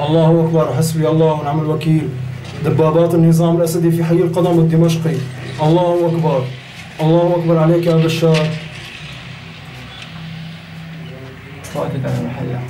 الله أكبر حسبي الله ونعم الوكيل. دبابات النظام الأسدي في حي القدم الدمشقي الله أكبر. الله أكبر عليك يا بشار. فاتت على المحلة